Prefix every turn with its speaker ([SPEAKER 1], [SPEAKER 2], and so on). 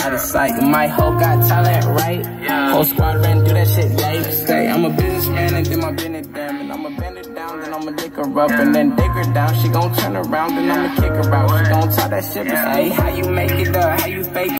[SPEAKER 1] Out of sight, my hoe got talent, right? Yeah. Whole squad ran through that shit, they say I'm a businessman and then my business damn And I'ma bend it down, then I'ma dick her up And then dig her down, she gon' turn around, then I'ma kick her out She gon' talk that shit, but say, how you make it up,